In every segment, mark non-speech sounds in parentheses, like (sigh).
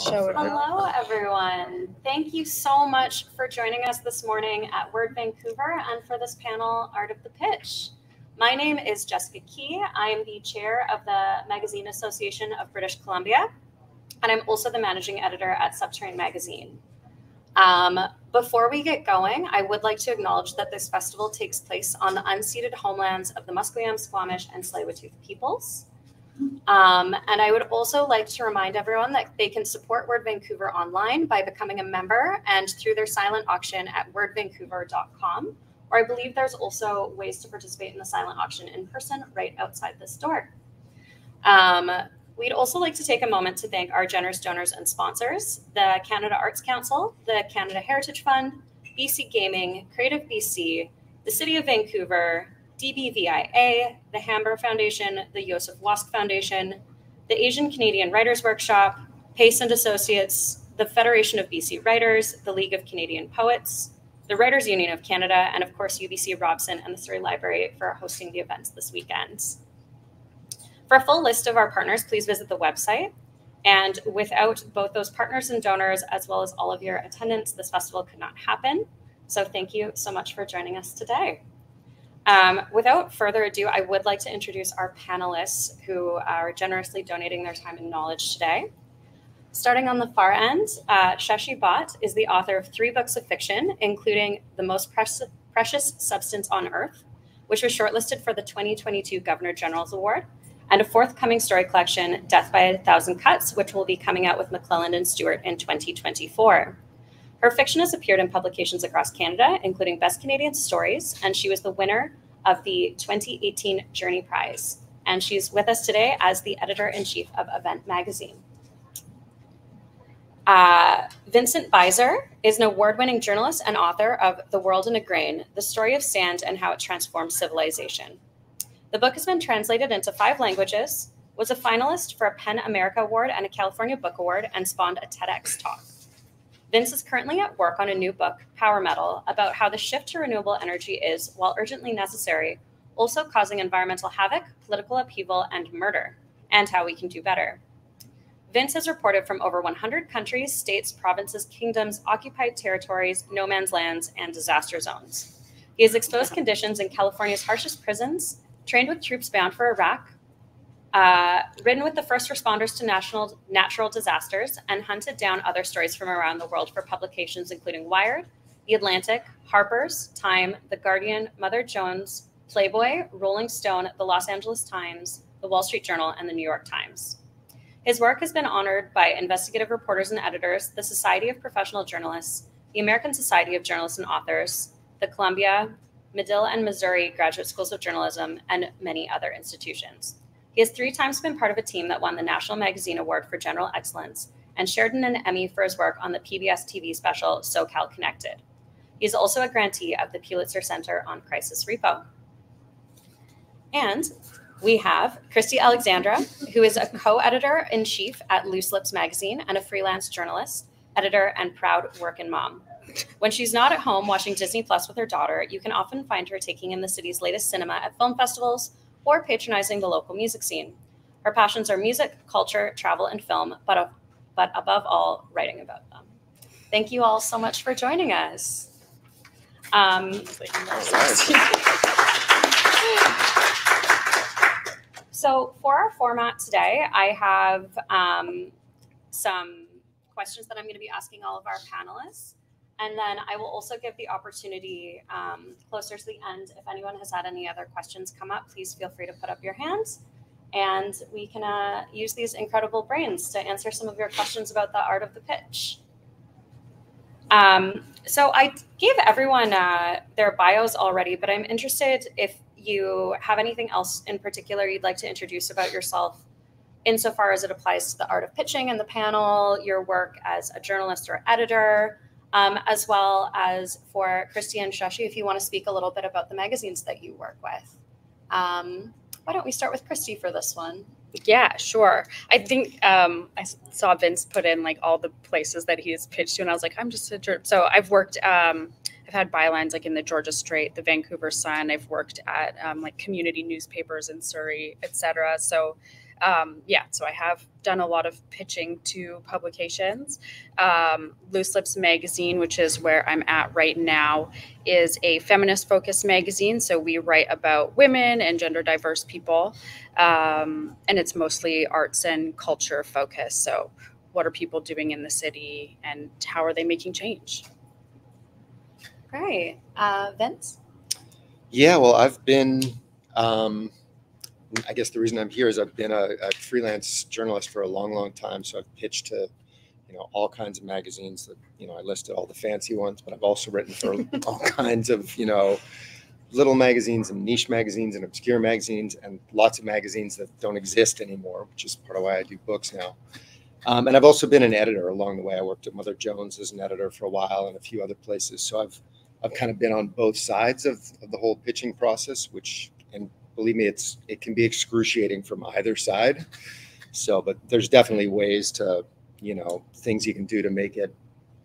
Show. Hello, everyone. Thank you so much for joining us this morning at Word Vancouver and for this panel, Art of the Pitch. My name is Jessica Key. I am the chair of the Magazine Association of British Columbia, and I'm also the managing editor at subTerrain Magazine. Um, before we get going, I would like to acknowledge that this festival takes place on the unceded homelands of the Musqueam, Squamish, and Tsleil-Waututh peoples. Um, and I would also like to remind everyone that they can support Word Vancouver online by becoming a member and through their silent auction at wordvancouver.com. Or I believe there's also ways to participate in the silent auction in person right outside this door. Um, we'd also like to take a moment to thank our generous donors and sponsors the Canada Arts Council, the Canada Heritage Fund, BC Gaming, Creative BC, the City of Vancouver, DBVIA, the Hamber Foundation, the Joseph Wask Foundation, the Asian Canadian Writers Workshop, Pace and Associates, the Federation of BC Writers, the League of Canadian Poets, the Writers Union of Canada, and of course UBC Robson and the Surrey Library for hosting the events this weekend. For a full list of our partners, please visit the website. And without both those partners and donors, as well as all of your attendance, this festival could not happen. So thank you so much for joining us today. Um, without further ado, I would like to introduce our panelists who are generously donating their time and knowledge today. Starting on the far end, uh, Shashi Bhat is the author of three books of fiction, including The Most Precious Substance on Earth, which was shortlisted for the 2022 Governor General's Award, and a forthcoming story collection, Death by a Thousand Cuts, which will be coming out with McClelland and Stewart in 2024. Her fiction has appeared in publications across Canada, including Best Canadian Stories, and she was the winner of the 2018 Journey Prize. And she's with us today as the editor in chief of Event Magazine. Uh, Vincent Beiser is an award winning journalist and author of The World in a Grain The Story of Sand and How It Transformed Civilization. The book has been translated into five languages, was a finalist for a PEN America Award and a California Book Award, and spawned a TEDx talk. Vince is currently at work on a new book, Power Metal, about how the shift to renewable energy is, while urgently necessary, also causing environmental havoc, political upheaval, and murder, and how we can do better. Vince has reported from over 100 countries, states, provinces, kingdoms, occupied territories, no man's lands, and disaster zones. He has exposed conditions in California's harshest prisons, trained with troops bound for Iraq, uh, written with the first responders to national natural disasters and hunted down other stories from around the world for publications including Wired, The Atlantic, Harper's, Time, The Guardian, Mother Jones, Playboy, Rolling Stone, The Los Angeles Times, The Wall Street Journal, and The New York Times. His work has been honored by investigative reporters and editors, the Society of Professional Journalists, the American Society of Journalists and Authors, the Columbia, Medill, and Missouri Graduate Schools of Journalism, and many other institutions. He has three times been part of a team that won the National Magazine Award for General Excellence and shared an Emmy for his work on the PBS TV special SoCal Connected. He is also a grantee of the Pulitzer Center on Crisis Repo. And we have Kristi Alexandra, who is a co-editor in chief at Loose Lips Magazine and a freelance journalist, editor, and proud working mom. When she's not at home watching Disney Plus with her daughter, you can often find her taking in the city's latest cinema at film festivals, or patronizing the local music scene. Her passions are music, culture, travel, and film, but, but above all, writing about them. Thank you all so much for joining us. Um, (laughs) so, for our format today, I have um, some questions that I'm going to be asking all of our panelists. And then I will also give the opportunity um, closer to the end. If anyone has had any other questions come up, please feel free to put up your hands and we can uh, use these incredible brains to answer some of your questions about the art of the pitch. Um, so I gave everyone uh, their bios already, but I'm interested if you have anything else in particular you'd like to introduce about yourself insofar as it applies to the art of pitching and the panel, your work as a journalist or editor, um, as well as for Kristi and Shashi, if you want to speak a little bit about the magazines that you work with. Um, why don't we start with Kristi for this one? Yeah, sure. I think um, I saw Vince put in like all the places that he's pitched to, and I was like, I'm just a jerk. So I've worked, um, I've had bylines like in the Georgia Straight, the Vancouver Sun. I've worked at um, like community newspapers in Surrey, etc. So um, yeah, so I have done a lot of pitching to publications. Um, Loose Lips Magazine, which is where I'm at right now, is a feminist focused magazine. So we write about women and gender diverse people. Um, and it's mostly arts and culture focused. So, what are people doing in the city and how are they making change? Great. Uh, Vince? Yeah, well, I've been. Um, I guess the reason I'm here is I've been a, a, freelance journalist for a long, long time. So I've pitched to, you know, all kinds of magazines that, you know, I listed all the fancy ones, but I've also written for (laughs) all kinds of, you know, little magazines and niche magazines and obscure magazines and lots of magazines that don't exist anymore, which is part of why I do books now. Um, and I've also been an editor along the way. I worked at Mother Jones as an editor for a while and a few other places. So I've I've kind of been on both sides of, of the whole pitching process, which and believe me, it's it can be excruciating from either side. So, but there's definitely ways to, you know, things you can do to make it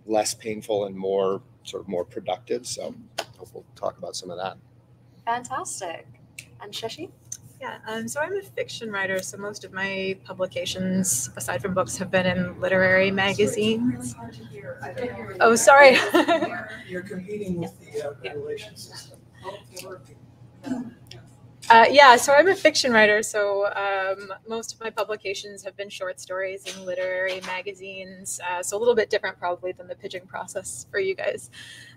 less painful and more sort of more productive. So, hope we'll talk about some of that. Fantastic. And Shashi? Yeah, um, so I'm a fiction writer, so most of my publications, aside from books, have been in literary magazines. Oh, sorry. You're competing with the uh, (laughs) regulation system. Uh, yeah, so I'm a fiction writer. So um, most of my publications have been short stories in literary magazines. Uh, so a little bit different, probably, than the pitching process for you guys.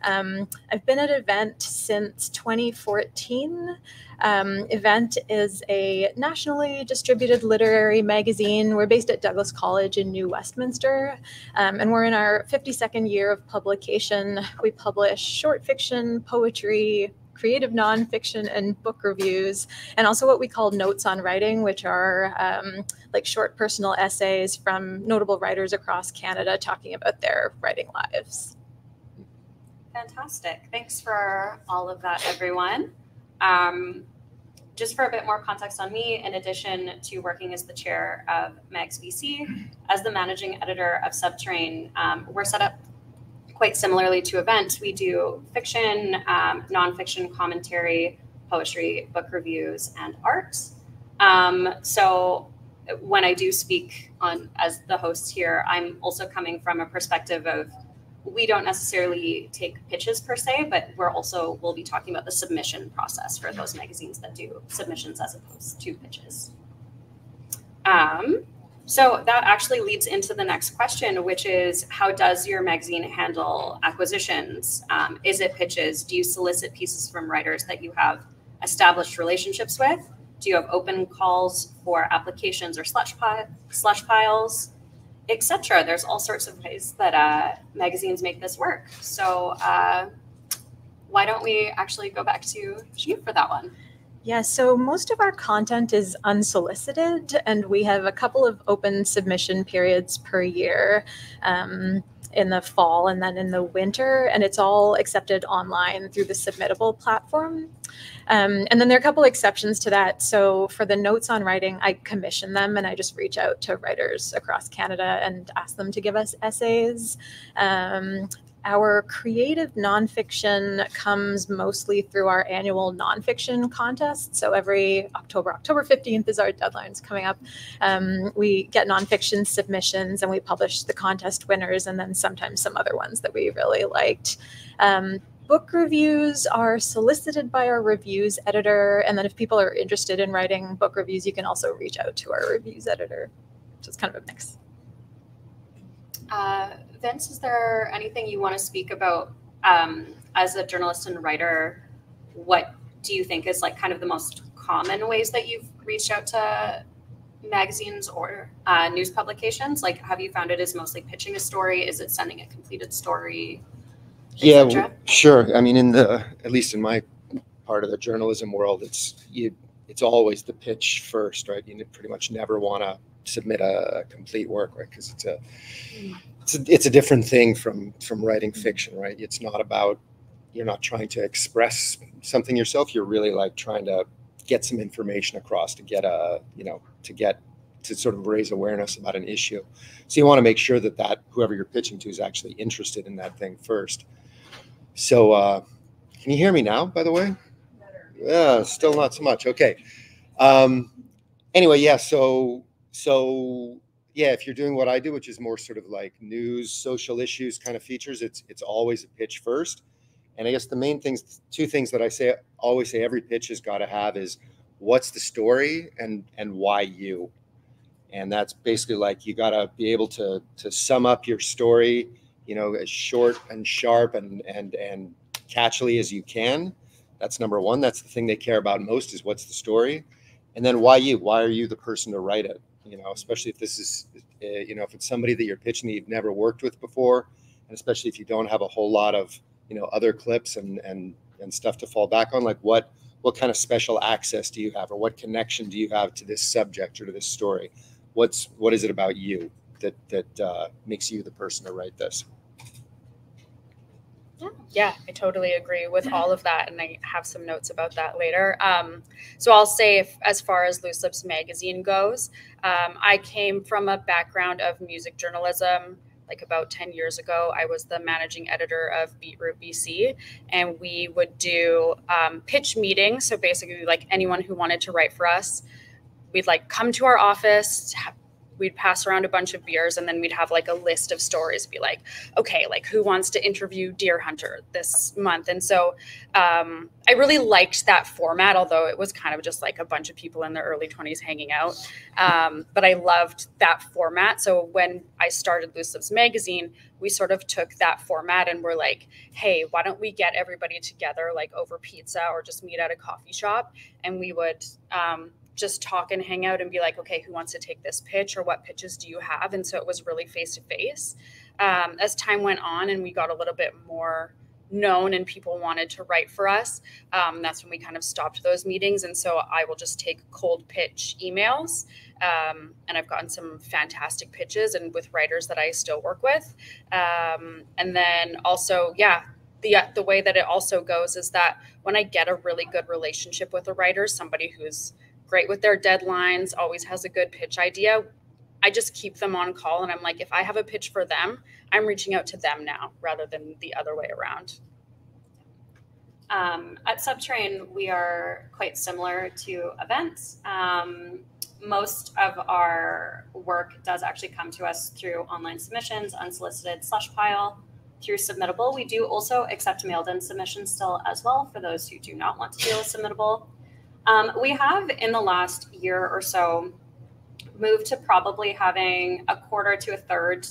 Um, I've been at Event since 2014. Um, Event is a nationally distributed literary magazine. We're based at Douglas College in New Westminster, um, and we're in our 52nd year of publication. We publish short fiction, poetry, creative nonfiction and book reviews, and also what we call notes on writing, which are um, like short personal essays from notable writers across Canada talking about their writing lives. Fantastic. Thanks for all of that, everyone. Um, just for a bit more context on me, in addition to working as the chair of Mags BC, as the managing editor of subTerrain, um, we're set up quite similarly to events, we do fiction, um, nonfiction commentary, poetry, book reviews, and art. Um, so when I do speak on as the host here, I'm also coming from a perspective of we don't necessarily take pitches per se, but we're also we'll be talking about the submission process for those magazines that do submissions as opposed to pitches. Um, so that actually leads into the next question, which is how does your magazine handle acquisitions? Um, is it pitches? Do you solicit pieces from writers that you have established relationships with? Do you have open calls for applications or slush, slush piles, etc.? There's all sorts of ways that uh, magazines make this work. So uh, why don't we actually go back to you for that one? Yeah, so most of our content is unsolicited, and we have a couple of open submission periods per year um, in the fall and then in the winter, and it's all accepted online through the Submittable platform. Um, and then there are a couple exceptions to that. So for the notes on writing, I commission them and I just reach out to writers across Canada and ask them to give us essays. Um, our creative nonfiction comes mostly through our annual nonfiction contest. So every October, October 15th is our deadlines coming up. Um, we get nonfiction submissions and we publish the contest winners and then sometimes some other ones that we really liked. Um, book reviews are solicited by our reviews editor. And then if people are interested in writing book reviews, you can also reach out to our reviews editor. So it's kind of a mix. Uh, Vince, is there anything you want to speak about um, as a journalist and writer? What do you think is like kind of the most common ways that you've reached out to magazines or uh, news publications? Like, have you found it is mostly pitching a story? Is it sending a completed story? Yeah, sure. I mean, in the at least in my part of the journalism world, it's you. It's always the pitch first, right? You pretty much never want to submit a, a complete work, right? Because it's a mm it's a, it's a different thing from from writing fiction, right? It's not about you're not trying to express something yourself. You're really like trying to get some information across to get a you know to get to sort of raise awareness about an issue. So you want to make sure that that whoever you're pitching to is actually interested in that thing first. So uh, can you hear me now? By the way, yeah, still not so much. Okay. Um, anyway, yeah. So so yeah, if you're doing what I do, which is more sort of like news, social issues kind of features, it's it's always a pitch first. And I guess the main things, two things that I say always say every pitch has got to have is what's the story and and why you. And that's basically like you got to be able to to sum up your story, you know, as short and sharp and and and catchily as you can. That's number one. That's the thing they care about most is what's the story, and then why you? Why are you the person to write it? You know, especially if this is, uh, you know, if it's somebody that you're pitching that you've never worked with before, and especially if you don't have a whole lot of, you know, other clips and and and stuff to fall back on, like what what kind of special access do you have, or what connection do you have to this subject or to this story? What's what is it about you that that uh, makes you the person to write this? Yeah, I totally agree with all of that, and I have some notes about that later. Um, so I'll say, if, as far as Loose Lips magazine goes, um, I came from a background of music journalism. Like about 10 years ago, I was the managing editor of BeatRoute BC, and we would do um, pitch meetings. So basically, like anyone who wanted to write for us, we'd like come to our office, we'd pass around a bunch of beers and then we'd have like a list of stories be like okay like who wants to interview Deerhunter this month? And so um, i really liked that format although it was kind of just like a bunch of people in their early 20s hanging out. Um, but i loved that format. So when i started loose lips magazine we sort of took that format and we're like hey why don't we get everybody together like over pizza or just meet at a coffee shop? And we would um, just talk and hang out and be like, okay, who wants to take this pitch or what pitches do you have? And so it was really face to face. As time went on and we got a little bit more known and people wanted to write for us, um, that's when we kind of stopped those meetings. And so I will just take cold pitch emails. Um, and I've gotten some fantastic pitches and with writers that I still work with. Um, and then also, yeah, the the way that it also goes is that when I get a really good relationship with a writer, somebody who's great with their deadlines, always has a good pitch idea. I just keep them on call and I'm like, if I have a pitch for them, I'm reaching out to them now rather than the other way around. Um, at subTerrain, we are quite similar to events. Um, most of our work does actually come to us through online submissions, unsolicited slush pile, through Submittable. We do also accept mailed in submissions still as well for those who do not want to deal with Submittable. Um, we have in the last year or so moved to probably having a quarter to a third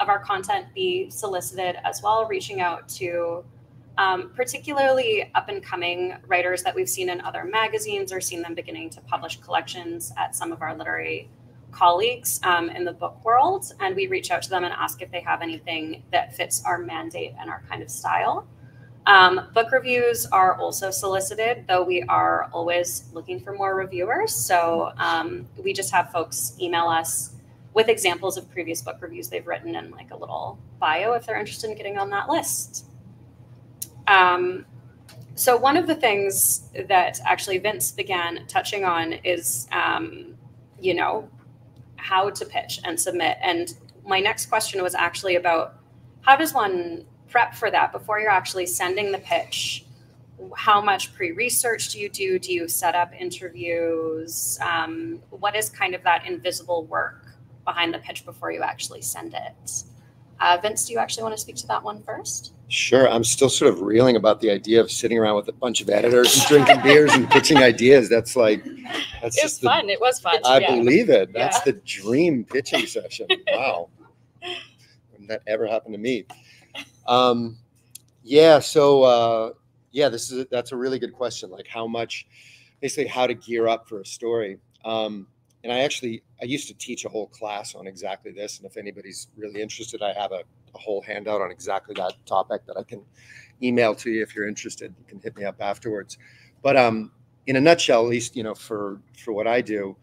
of our content be solicited as well, reaching out to um, particularly up and coming writers that we've seen in other magazines or seen them beginning to publish collections at some of our literary colleagues um, in the book world. And we reach out to them and ask if they have anything that fits our mandate and our kind of style. Um, book reviews are also solicited, though we are always looking for more reviewers. So um, we just have folks email us with examples of previous book reviews they've written and like a little bio if they're interested in getting on that list. Um, so one of the things that actually Vince began touching on is, um, you know, how to pitch and submit. And my next question was actually about how does one prep for that before you're actually sending the pitch how much pre-research do you do do you set up interviews um, what is kind of that invisible work behind the pitch before you actually send it uh, vince do you actually want to speak to that one first Sure. I'm still sort of reeling about the idea of sitting around with a bunch of editors and drinking (laughs) beers and pitching ideas. That's like, that's It was just the, fun. It was fun. I yeah. believe it. That's Yeah. the dream pitching session. (laughs) Wow. Wouldn't that ever happen to me? Um, yeah. So, uh, yeah, this is, a, that's a really good question. Like how much, basically how to gear up for a story. Um, and I actually, I used to teach a whole class on exactly this. And if anybody's really interested, I have a, a whole handout on exactly that topic that I can email to you if you're interested. You can hit me up afterwards. But um, in a nutshell, at least you know for for what I do,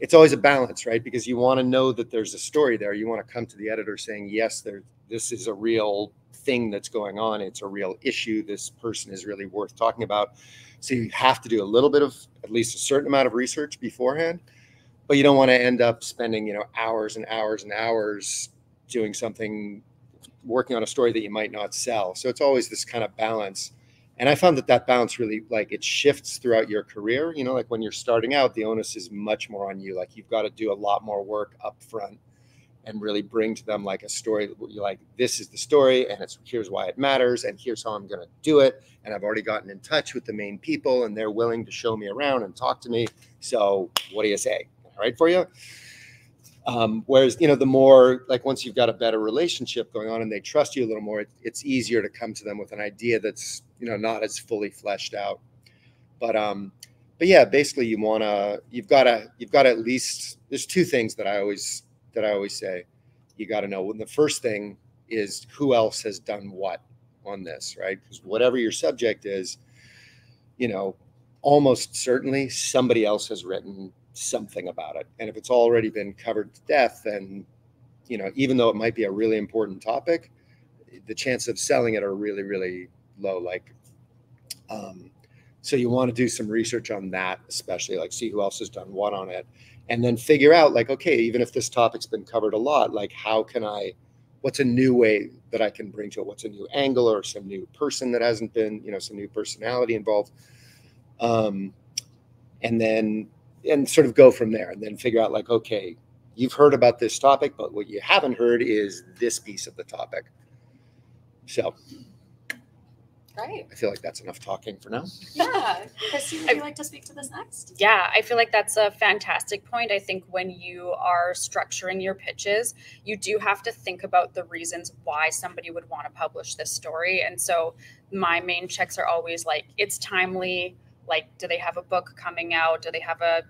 it's always a balance, right? Because you want to know that there's a story there. You want to come to the editor saying, yes, there this is a real thing that's going on. It's a real issue. This person is really worth talking about. So you have to do a little bit of at least a certain amount of research beforehand, but you don't want to end up spending you know hours and hours and hours doing something working on a story that you might not sell. So it's always this kind of balance. and I found that that balance really like it shifts throughout your career. You know, like when you're starting out, the onus is much more on you. Like you've got to do a lot more work up front and really bring to them like a story you're like, this is the story, and it's here's why it matters, and here's how I'm going to do it. And I've already gotten in touch with the main people, and they're willing to show me around and talk to me. So what do you say? All right for you. Um, whereas, you know, the more like once you've got a better relationship going on and they trust you a little more, it, it's easier to come to them with an idea that's, you know, not as fully fleshed out. But, um, but yeah, basically you want to, you've got to, you've got to at least, there's two things that I always, that I always say you got to know. When the first thing is who else has done what on this, right? Because whatever your subject is, you know, almost certainly somebody else has written something about it. And if it's already been covered to death, then, you know, even though it might be a really important topic, the chance of selling it are really, really low. Like, um, so you want to do some research on that, especially like see who else has done what on it, and then figure out like, okay, even if this topic's been covered a lot, like how can I, what's a new way that I can bring to it? What's a new angle or some new person that hasn't been, you know, some new personality involved. Um, and then and sort of go from there and then figure out like okay you've heard about this topic but what you haven't heard is this piece of the topic so Great. i feel like that's enough talking for now Yeah. Kristi, would you like to speak to this next? Yeah, I feel like that's a fantastic point. I think when you are structuring your pitches, you do have to think about the reasons why somebody would want to publish this story. And so my main checks are always like it's timely, like do they have a book coming out? Do they have a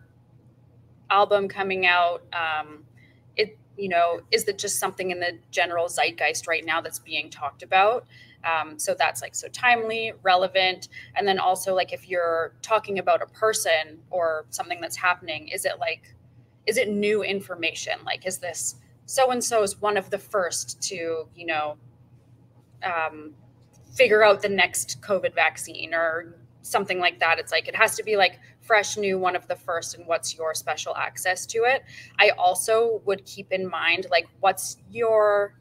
album coming out? Um, it you know is it just something in the general zeitgeist right now that's being talked about? Um, so that's like so timely, relevant, and then also like if you're talking about a person or something that's happening, is it like is it new information? Like is this so and so is one of the first to you know um, figure out the next COVID vaccine or something like that. It's like it has to be like fresh, new, one of the first, and what's your special access to it. I also would keep in mind like what's your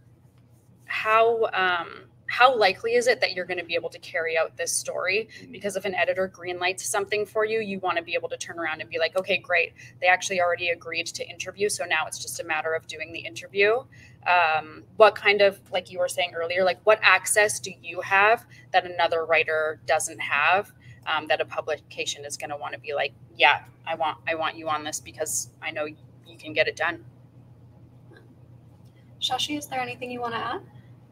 how um how likely is it that you're going to be able to carry out this story? Because if an editor greenlights something for you you want to be able to turn around and be like okay great. They actually already agreed to interview so now it's just a matter of doing the interview. Um, what kind of like you were saying earlier like what access do you have that another writer doesn't have um, that a publication is going to want to be like yeah i want i want you on this because i know you can get it done. Shashi, is there anything you want to add?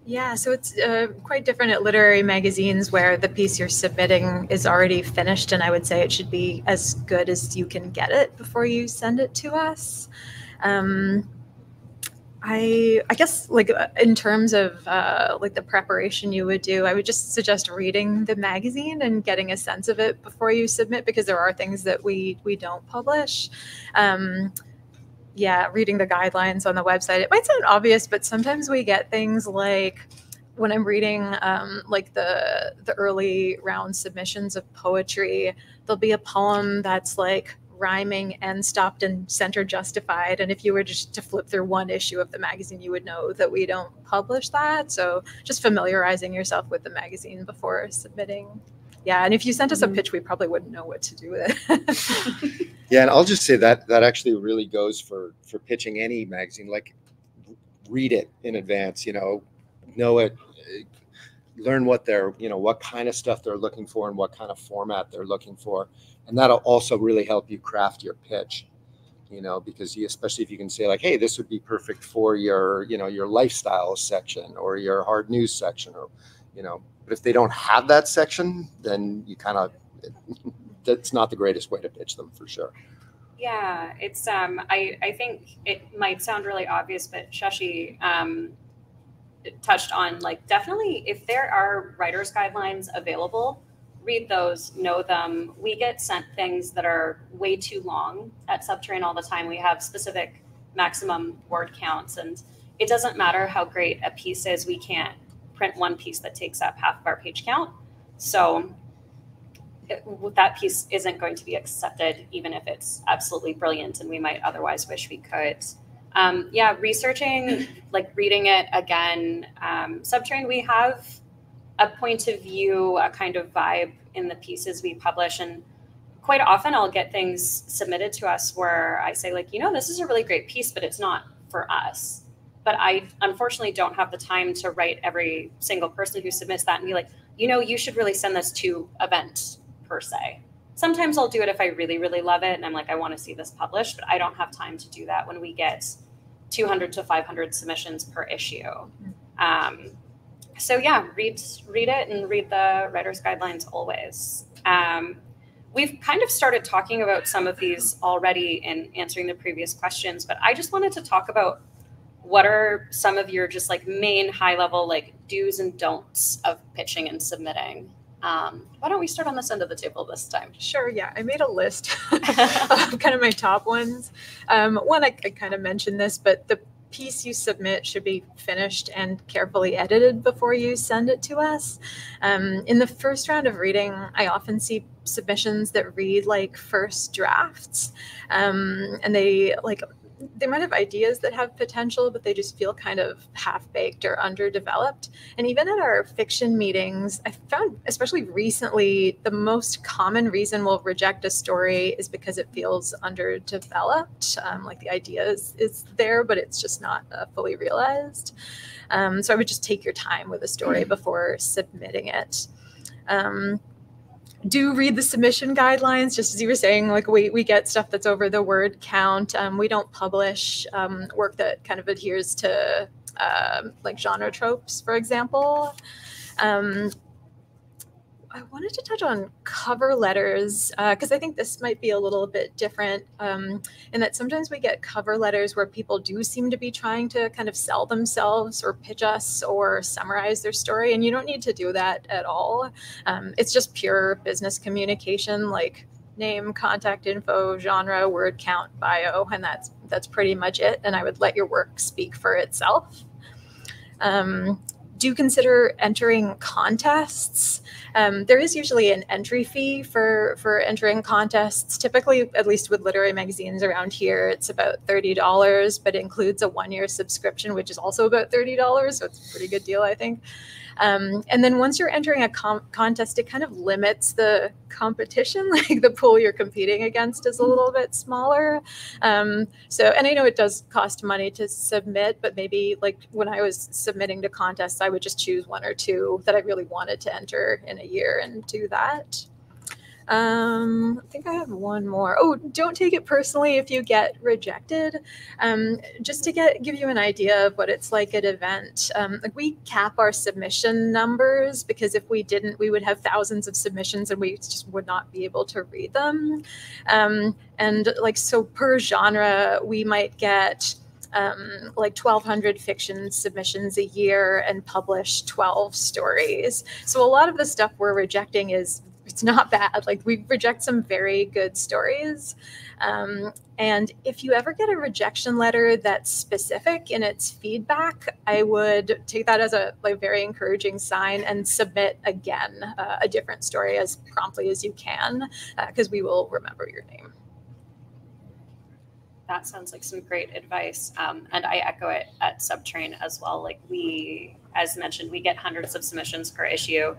Yeah, so it's uh, quite different at literary magazines where the piece you're submitting is already finished, and I would say it should be as good as you can get it before you send it to us. Um, I I guess like uh, in terms of uh, like the preparation you would do, I would just suggest reading the magazine and getting a sense of it before you submit because there are things that we we don't publish. Um, yeah, reading the guidelines on the website. It might sound obvious, but sometimes we get things like when I'm reading um, like the the early round submissions of poetry, there'll be a poem that's like rhyming and stopped and center justified. And if you were just to flip through one issue of the magazine, you would know that we don't publish that. So just familiarizing yourself with the magazine before submitting. Yeah, and if you sent us a pitch, we probably wouldn't know what to do with it. (laughs) (laughs) yeah and i'll just say that that actually really goes for for pitching any magazine like read it in advance you know know it eh, learn what they're you know what kind of stuff they're looking for and what kind of format they're looking for. And that'll also really help you craft your pitch you know because you especially if you can say like hey this would be perfect for your you know your lifestyle section or your hard news section or you know. But if they don't have that section then you kind of that's not the greatest way to pitch them for sure Yeah, it's um I I think it might sound really obvious, but Shashi um touched on like definitely if there are writers guidelines available, read those, know them. We get sent things that are way too long at Subterranean all the time. We have specific maximum word counts and it doesn't matter how great a piece is, we can't print one piece that takes up half of our page count. So it, that piece isn't going to be accepted, even if it's absolutely brilliant and we might otherwise wish we could. Um, yeah, researching, (laughs) like reading it again. Um, subTerrain, we have a point of view, a kind of vibe in the pieces we publish. And quite often I'll get things submitted to us where I say, like, you know, this is a really great piece, but it's not for us. But I unfortunately don't have the time to write every single person who submits that and be like, you know, you should really send this to event per se. Sometimes I'll do it if I really, really love it and I'm like, I want to see this published, but I don't have time to do that when we get 200 to 500 submissions per issue. Um, so yeah, read read it and read the writer's guidelines always. Um, we've kind of started talking about some of these already in answering the previous questions, but I just wanted to talk about what are some of your just like main high level like do's and don'ts of pitching and submitting. Um, why don't we start on this end of the table this time? Sure. Yeah, I made a list (laughs) (laughs) of kind of my top ones. Um, one, I, I kind of mentioned this, but the piece you submit should be finished and carefully edited before you send it to us. Um, in the first round of reading, I often see submissions that read like first drafts, um, and they like they might have ideas that have potential, but they just feel kind of half baked or underdeveloped. And even at our fiction meetings, I found, especially recently, the most common reason we'll reject a story is because it feels underdeveloped. Um, like the idea is, is there, but it's just not uh, fully realized. Um, so I would just take your time with a story mm-hmm. before submitting it. Um, do read the submission guidelines. Just as you were saying like we, we get stuff that's over the word count. Um, we don't publish um, work that kind of adheres to uh, like genre tropes for example. Um, I wanted to touch on cover letters because uh, I think this might be a little bit different um, in that sometimes we get cover letters where people do seem to be trying to kind of sell themselves or pitch us or summarize their story. And you don't need to do that at all. Um, it's just pure business communication like name, contact info, genre, word count, bio, and that's that's pretty much it. And I would let your work speak for itself. Um, do consider entering contests. Um, there is usually an entry fee for for entering contests. Typically, at least with literary magazines around here, it's about thirty dollars, but it includes a one year subscription, which is also about thirty dollars. So it's a pretty good deal, I think. Um, and then once you're entering a com- contest, it kind of limits the competition. (laughs) Like the pool you're competing against is a little bit smaller. Um, so, and I know it does cost money to submit, but maybe like when I was submitting to contests, I would just choose one or two that I really wanted to enter in a year and do that. Um, I think I have one more. Oh, don't take it personally if you get rejected. Um, just to get give you an idea of what it's like at event. Um, like we cap our submission numbers because if we didn't, we would have thousands of submissions and we just would not be able to read them. Um, and like so per genre, we might get um, like 1,200 fiction submissions a year and publish 12 stories. So a lot of the stuff we're rejecting is it's not bad. Like we reject some very good stories. Um, and if you ever get a rejection letter that's specific in its feedback, I would take that as a like very encouraging sign and submit again uh, a different story as promptly as you can, because uh, we will remember your name. That sounds like some great advice, um, and I echo it at subTerrain as well. Like we, as mentioned, we get hundreds of submissions per issue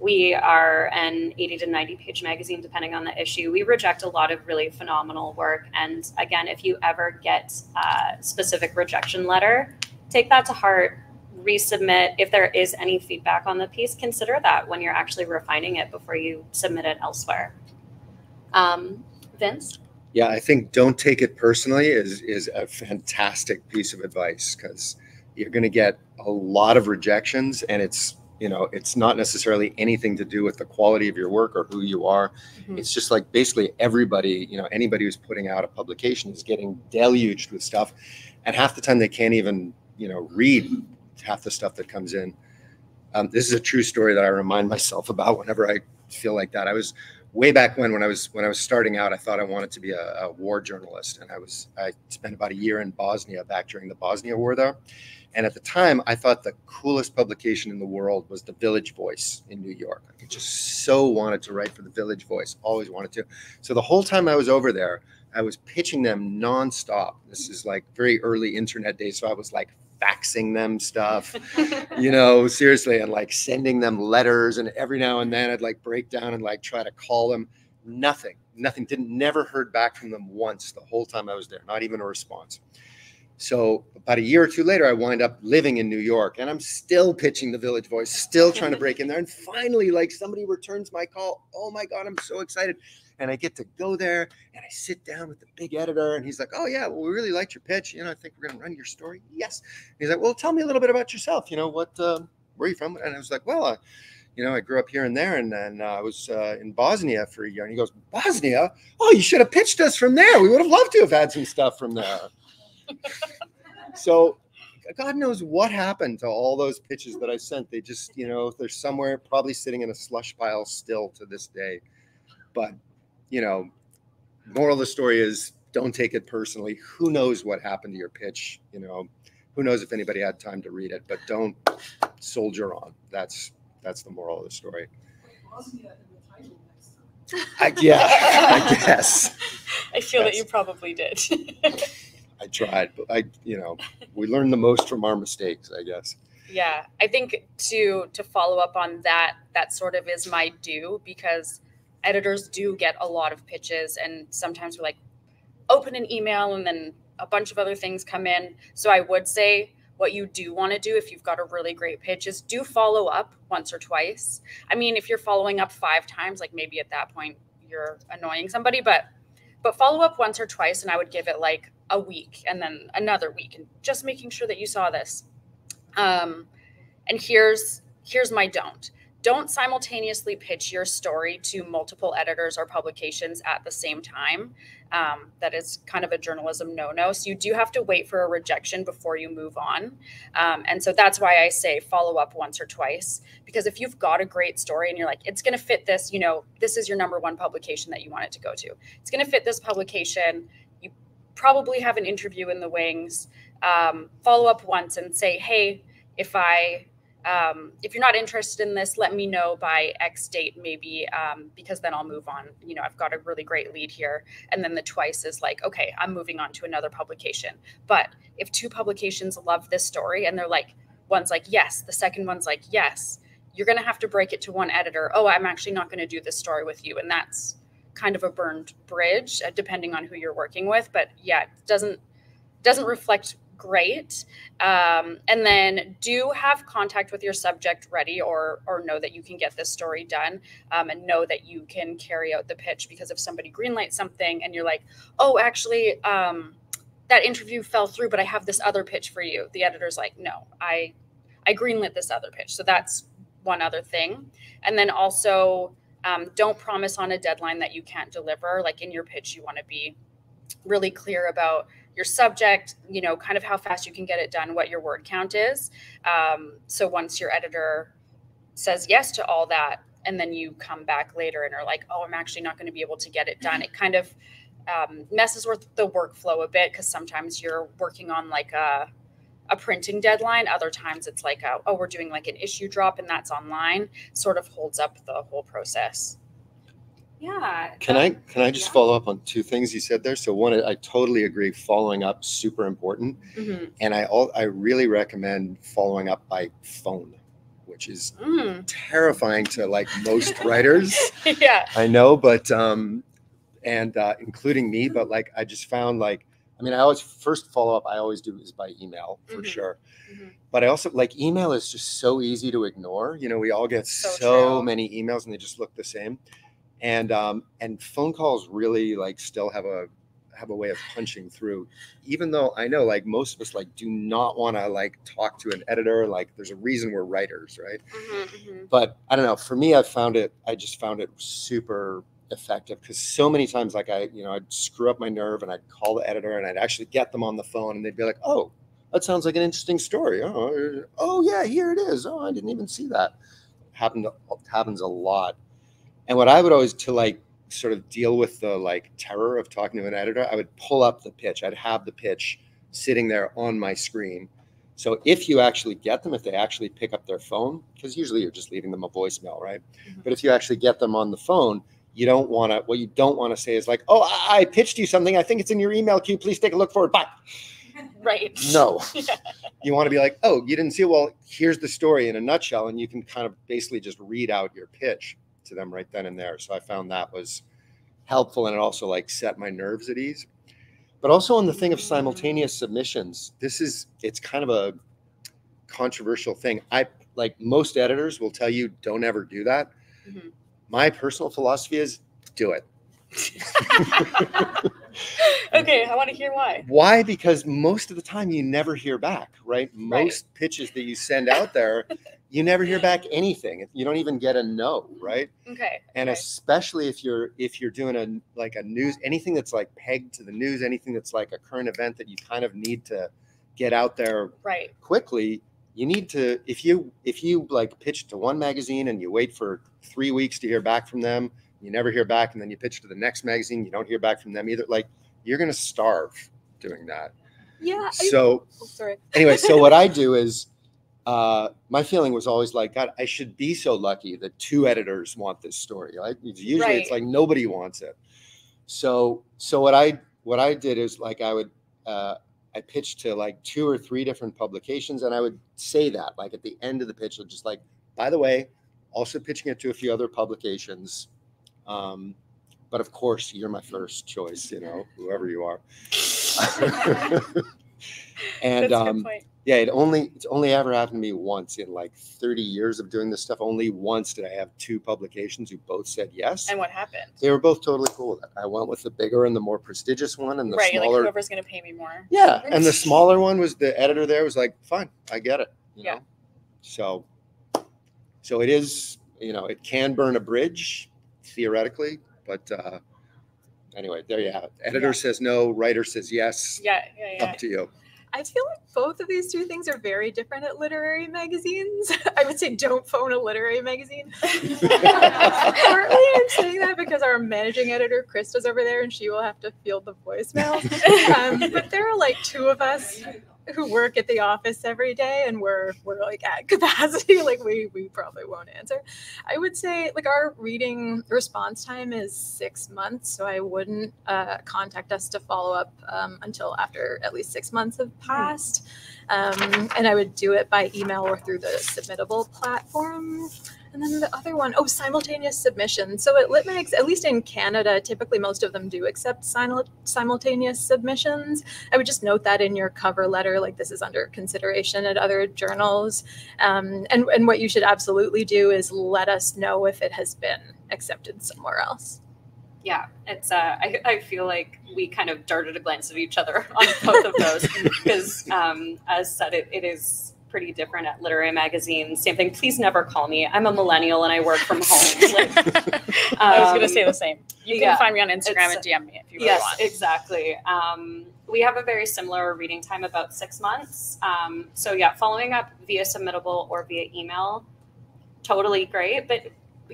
we are an 80 to 90 page magazine, depending on the issue. We reject a lot of really phenomenal work. And again, if you ever get a specific rejection letter, take that to heart, resubmit. If there is any feedback on the piece, consider that when you're actually refining it before you submit it elsewhere. Um, Vince? Yeah, I think don't take it personally is, is a fantastic piece of advice because you're going to get a lot of rejections and it's you know it's not necessarily anything to do with the quality of your work or who you are. Mm-hmm. it's just like basically everybody you know anybody who's putting out a publication is getting deluged with stuff and half the time they can't even you know read half the stuff that comes in. Um, this is a true story that i remind myself about whenever i feel like that. I was way back when when i was when i was starting out i thought i wanted to be a, a war journalist and i was i spent about a year in bosnia back during the bosnia war there and at the time, I thought the coolest publication in the world was the Village Voice in New York. I just so wanted to write for the Village Voice, always wanted to. So the whole time I was over there, I was pitching them nonstop. This is like very early internet days, so I was like faxing them stuff, (laughs) you know, seriously, and like sending them letters. And every now and then I'd like break down and like try to call them. Nothing, nothing. Didn't never heard back from them once the whole time I was there. Not even a response. So about a year or two later, I wind up living in New York, and I'm still pitching the Village Voice, still trying to break in there. And finally, like somebody returns my call. Oh my god, I'm so excited! And I get to go there, and I sit down with the big editor, and he's like, "Oh yeah, well we really liked your pitch. You know, I think we're gonna run your story." Yes. he's like, "Well, tell me a little bit about yourself. You know, what uh, where are you from?" And I was like, "Well." Uh, you know, I grew up here and there, and then uh, I was uh, in Bosnia for a year. And he goes, Bosnia? Oh, you should have pitched us from there. We would have loved to have had some stuff from there (laughs) so God knows what happened to all those pitches that I sent. They just, you know, they're somewhere probably sitting in a slush pile still to this day. But, you know, moral of the story is don't take it personally. Who knows what happened to your pitch? You know, who knows if anybody had time to read it, but don't soldier on. That's that's the moral of the story. (laughs) I, yeah, I guess. I feel that you probably did. I tried, but I, you know, we learn the most from our mistakes, I guess. Yeah, I think to to follow up on that, that sort of is my due because editors do get a lot of pitches, and sometimes we're like, open an email, and then a bunch of other things come in. So I would say what you do want to do if you've got a really great pitch is do follow up once or twice. I mean, if you're following up five times, like maybe at that point you're annoying somebody, but but follow up once or twice, and I would give it like a week and then another week and just making sure that you saw this um, and here's here's my don't don't simultaneously pitch your story to multiple editors or publications at the same time. Um, that is kind of a journalism no-no. So you do have to wait for a rejection before you move on. Um, and so that's why i say follow up once or twice. Because if you've got a great story and you're like it's going to fit this you know this is your number one publication that you want it to go to. It's going to fit this publication. You probably have an interview in the wings, um, follow up once and say, hey, if I um, if you're not interested in this, let me know by X date, maybe, um, because then I'll move on. You know, I've got a really great lead here. And then the twice is like, okay, I'm moving on to another publication. But if two publications love this story and they're like, one's like, yes, the second one's like, yes, you're going to have to break it to one editor. Oh, I'm actually not going to do this story with you. And that's kind of a burned bridge uh, depending on who you're working with but yeah it doesn't doesn't reflect great. Um, and then do have contact with your subject ready or or know that you can get this story done um, and know that you can carry out the pitch because if somebody greenlights something and you're like oh actually um, that interview fell through but i have this other pitch for you the editor's like no i i greenlit this other pitch. So that's one other thing. And then also um, don't promise on a deadline that you can't deliver. Like in your pitch, you want to be really clear about your subject, you know, kind of how fast you can get it done, what your word count is. Um, so once your editor says yes to all that, and then you come back later and are like, oh, I'm actually not going to be able to get it done, it kind of um, messes with the workflow a bit because sometimes you're working on like a a printing deadline. Other times it's like, a, oh, we're doing like an issue drop and that's online. Sort of holds up the whole process. Yeah. Can I can I just yeah. follow up on two things you said there? So one, I totally agree. Following up super important, Mm-hmm. and I all I really recommend following up by phone, which is Mm. terrifying to like most (laughs) writers. yeah. I know, but um, and uh, including me, but like I just found like I mean, I always first follow up I always do is by email for Mhm. sure. Mhm. But I also like email is just so easy to ignore. You know, we all get So so, many emails and they just look the same. And um, and phone calls really like still have a have a way of punching through. Even though I know like most of us like do not want to like talk to an editor. Like there's a reason we're writers, right? Mhm, mhm. but I don't know. For me, I found it. I just found it super effective because so many times, like I, you know, I'd screw up my nerve and I'd call the editor and I'd actually get them on the phone and they'd be like, "Oh, that sounds like an interesting story. Oh, oh yeah, here it is. Oh, I didn't even see that." Happened happens a lot. And what I would always to like sort of deal with the like terror of talking to an editor, I would pull up the pitch. I'd have the pitch sitting there on my screen. So if you actually get them, if they actually pick up their phone, because usually you're just leaving them a voicemail, right? Mhm. But if you actually get them on the phone, you don't want to what you don't want to say is like oh I, I pitched you something i think it's in your email queue please take a look for it bye (laughs) Right. no Yeah. (laughs) you want to be like oh you didn't see it well here's the story in a nutshell and you can kind of basically just read out your pitch to them right then and there. So i found that was helpful and it also like set my nerves at ease. But also on the thing of simultaneous submissions this is it's kind of a controversial thing. I like most editors will tell you don't ever do that. Mhm. my personal philosophy is do it. (laughs) Okay, I want to hear why. why? Because most of the time you never hear back right. Most pitches that you send out there you never hear back anything you don't even get a no right Okay. and okay. especially if you're if you're doing a like a news anything that's like pegged to the news anything that's like a current event that you kind of need to get out there right. quickly you need to if you if you like pitch to one magazine and you wait for three weeks to hear back from them you never hear back and then you pitch to the next magazine you don't hear back from them either like you're going to starve doing that Yeah. I, so oh, sorry. anyway so what i do is uh, my feeling was always like god i should be so lucky that two editors want this story like usually Right. it's like nobody wants it so so what i what i did is like i would uh, i pitched to like two or three different publications and i would say that like at the end of the pitch just like by the way also pitching it to a few other publications um, but of course you're my first choice you know whoever you are (laughs) (laughs) and That's a good um, point. Yeah, it only it's only ever happened to me once in like 30 years of doing this stuff. Only once did I have two publications who both said yes. And what happened? they were both totally cool with it. I went with the bigger and the more prestigious one, and the right. You're like whoever's going to pay me more. yeah, and the smaller one was the editor there was like, fine, I get it. You Yeah. know? So, so it is. You know, it can burn a bridge theoretically, but uh, anyway, there you have it. Editor Yeah. says no, writer says yes. Yeah. Yeah. Yeah. Up to you. I feel like both of these two things are very different at literary magazines. (laughs) I would say don't phone a literary magazine. (laughs) Partly I'm saying that because our managing editor, Krista's over there and she will have to field the voicemails. (laughs) Um, but there are like two of us who work at the office every day and we're we're like at (laughs) capacity like we we probably won't answer. I would say like our reading response time is six months so i wouldn't uh, contact us to follow up um, until after at least six months have passed. Um, and i would do it by email or through the submittable platform and then the other one, oh, simultaneous submission. So at lit mags, at least in Canada, typically most of them do accept simul- simultaneous submissions. I would just note that in your cover letter, like this is under consideration at other journals. Um, and, and what you should absolutely do is let us know if it has been accepted somewhere else. Yeah, it's. Uh, I, I feel like we kind of darted a glance at each other (laughs) on both of those because, um, as said, it, it is pretty different at literary magazines. Same thing. Please never call me. I'm a millennial and I work from home. (laughs) Like, I was going to um, say the same. You can yeah, find me on Instagram and DM me if you really yes, want. exactly. Um, we have a very similar reading time, about six months. Um, so yeah, following up via submittable or via email, totally great. But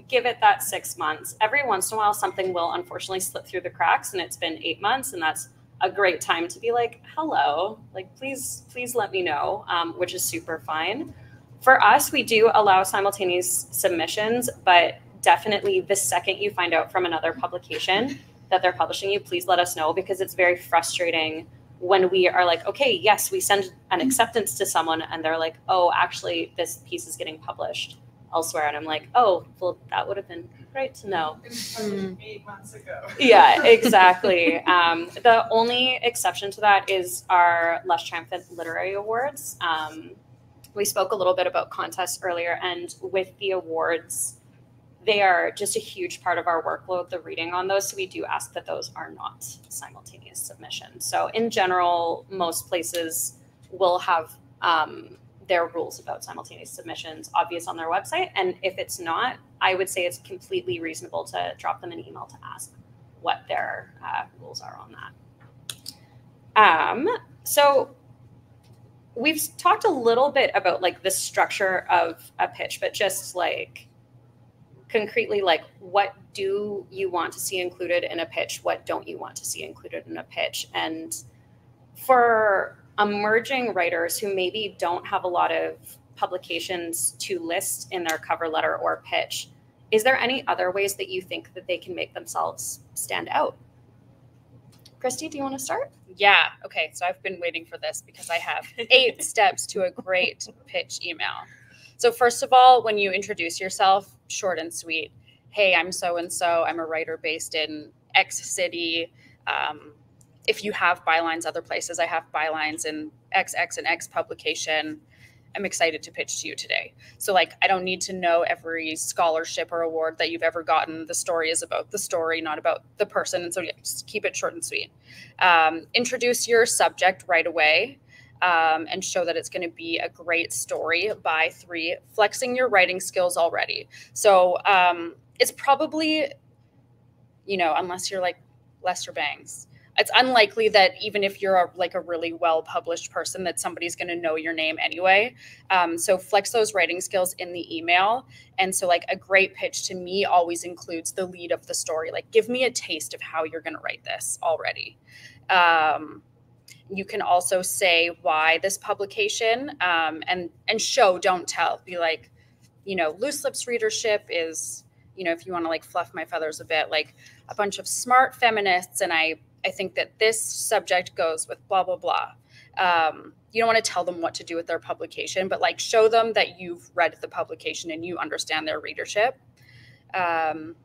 give it that six months. Every once in a while, something will unfortunately slip through the cracks, and it's been eight months, and that's a great time to be like, hello, like please, please let me know, um, which is super fine. For us, we do allow simultaneous submissions, but definitely the second you find out from another publication that they're publishing you, please let us know because it's very frustrating when we are like, okay, yes, we send an acceptance to someone and they're like, oh, actually, this piece is getting published elsewhere. And I'm like, oh, well, that would have been great to know. Mm. Eight months ago. Yeah, (laughs) exactly. um, the only exception to that is our Lush Triumphant Literary Awards. Um, we spoke a little bit about contests earlier, and with the awards, they are just a huge part of our workload, the reading on those. So we do ask that those are not simultaneous submissions. So in general, most places will have um, their rules about simultaneous submissions obvious on their website. And if it's not, I would say it's completely reasonable to drop them an email to ask what their uh, rules are on that. Um, so we've talked a little bit about like the structure of a pitch, but just like concretely, like what do you want to see included in a pitch? What don't you want to see included in a pitch? And for emerging writers who maybe don't have a lot of publications to list in their cover letter or pitch, is there any other ways that you think that they can make themselves stand out? Kristi, do you want to start? Yeah. Okay. So I've been waiting for this because I have eight (laughs) steps to a great pitch email. So, first of all, when you introduce yourself, short and sweet. Hey, I'm so and so. I'm a writer based in X city. Um, if you have bylines other places, I have bylines in XX and X publication. I'm excited to pitch to you today. So, like, I don't need to know every scholarship or award that you've ever gotten. The story is about the story, not about the person. And so, yeah, just keep it short and sweet. Um, introduce your subject right away. Um, and show that it's going to be a great story by three, flexing your writing skills already. So um, it's probably, you know, unless you're like Lester Bangs, it's unlikely that even if you're a, like a really well published person that somebody's going to know your name anyway. Um, so flex those writing skills in the email. And so like a great pitch to me always includes the lead of the story. Like give me a taste of how you're going to write this already. Um, you can also say why this publication um, and and show don't tell. Be like you know loose lips readership is you know if you want to like fluff my feathers a bit like a bunch of smart feminists and i I think that this subject goes with blah, blah, blah. Um, you don't want to tell them what to do with their publication, but like show them that you've read the publication and you understand their readership. Um,